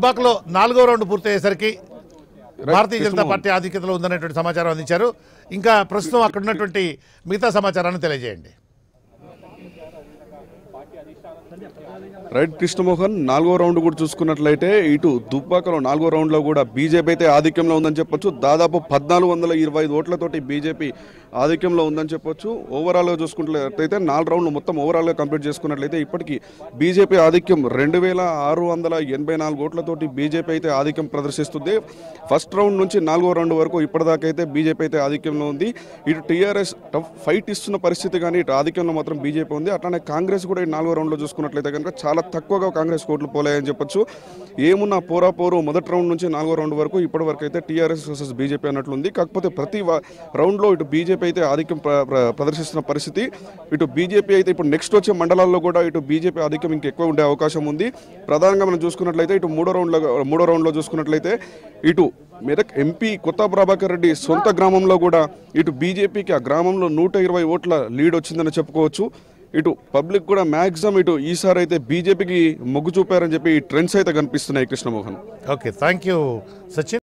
దుబ్బాకలో నాలుగో రౌండ్ పూర్తయ్యేసరికి భారతీయ జనతా పార్టీ ఆధిక్యతలో ఉందనేటువంటి సమాచారం అందించారు. ఇంకా ప్రస్తుతం అక్కడ ఉన్నటువంటి మిగతా సమాచారాన్ని తెలియజేయండి. రైట్ కృష్ణమోహన్ నాలుగో రౌండ్ కూడా చూసుకున్నట్లయితే ఇటు దుబ్బాకలో నాలుగో రౌండ్లో కూడా బీజేపీ అయితే ఆధిక్యంలో ఉందని చెప్పొచ్చు. దాదాపు పద్నాలుగు వందల ఇరవై ఐదు ఓట్లతోటి బీజేపీ ఆధిక్యంలో ఉందని చెప్పొచ్చు. ఓవరాల్గా చూసుకున్నట్లయితే నాలుగు రౌండ్లు మొత్తం ఓవరాల్గా కంప్లీట్ చేసుకున్నట్లయితే ఇప్పటికీ బీజేపీ ఆధిక్యం రెండు వేల ఆరు వందల ఎనభై నాలుగు ఓట్లతోటి బీజేపీ అయితే ఆధిక్యం ప్రదర్శిస్తుంది. ఫస్ట్ రౌండ్ నుంచి నాలుగో రౌండ్ వరకు ఇప్పటిదాకా అయితే బీజేపీ అయితే ఆధిక్యంలో ఉంది. ఇటు టీఆర్ఎస్ టఫ్ ఫైట్ ఇస్తున్న పరిస్థితి కానీ ఇటు ఆధిక్యంలో మాత్రం బీజేపీ ఉంది. అట్లానే కాంగ్రెస్ కూడా ఈ నాలుగో రౌండ్లో చూసుకున్నట్లయితే కనుక చాలా తక్కువగా కాంగ్రెస్ కోట్లు పోలాయని చెప్పొచ్చు. ఏమున్నా పోరా పోరు మొదటి రౌండ్ నుంచి నాలుగో రౌండ్ వరకు ఇప్పటి వరకు అయితే టీఆర్ఎస్ వర్సెస్ బీజేపీ అన్నట్లుంది. కాకపోతే ప్రతి రౌండ్లో ఇటు బీజేపీ అయితే ఆధిక్యం ప్రదర్శిస్తున్న పరిస్థితి. ఇటు బీజేపీ అయితే ఇప్పుడు నెక్స్ట్ వచ్చే మండలాల్లో కూడా ఇటు బీజేపీ ఆధిక్యం ఇంకెక్కువ ఉండే అవకాశం ఉంది. ప్రధానంగా మనం చూసుకున్నట్లయితే ఇటు మూడో రౌండ్లో మూడో రౌండ్లో చూసుకున్నట్లయితే ఇటు మెదక్ ఎంపీ కొత్త ప్రభాకర్ రెడ్డి సొంత గ్రామంలో కూడా ఇటు బీజేపీకి ఆ గ్రామంలో నూట ఇరవై ఓట్ల లీడ్ వచ్చిందని చెప్పుకోవచ్చు. ఇటు పబ్లిక్ కూడా మ్యాక్సిమం ఇటు ఈసారి అయితే బీజేపీకి మొగ్గు చూపారని చెప్పి ఈ ట్రెండ్స్ అయితే కనిపిస్తున్నాయి Krishnamohan. Okay thank you Sachin.